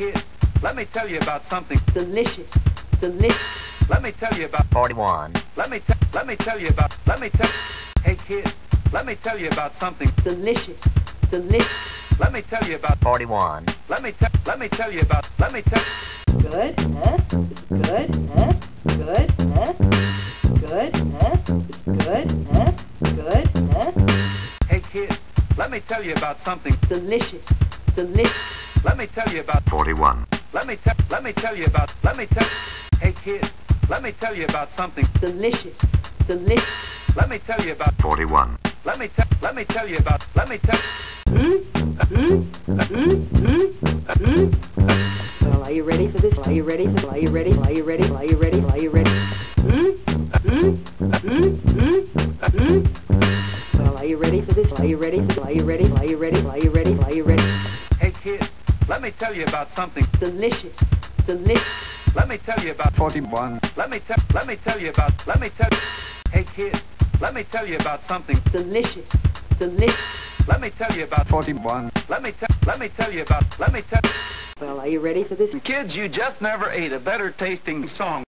kid, let me tell you about something. delicious, delicious, Let me tell you about. 41, Let me tell. Let me tell you about. Let me tell. Hey kid, let me tell you about something. delicious, delicious, Let me tell you about. 41, Let me tell. Let me tell you about. Let me tell. good, huh? Good, huh? Good, huh? Good, huh? Good, huh? Good, huh? Hey kid, let me tell you about something. Delicious, delicious, Let me tell you about. 41, Let me tell. Let me tell you about. Let me tell. Hey kid, let me tell you about something. delicious, delicious, Let me tell you about. 41, Let me tell. Let me tell you about. Let me tell. Well, are you ready for this? Are you ready Are you ready? Are you ready? Are you ready? Are you ready? Well, are you ready for this? Are you ready? Are you ready? Are you ready? Are you ready? Are you ready? Hey kid, let me tell you about something. Delicious, delicious, Let me tell you about. 41, Let me tell. Let me tell you about. Let me tell. Hey kid, let me tell you about something. delicious, delicious. Let me tell you about. 41, Let me tell. Let me tell you about. Let me tell. Well, are you ready for this? Kids, you just never ate a better tasting song.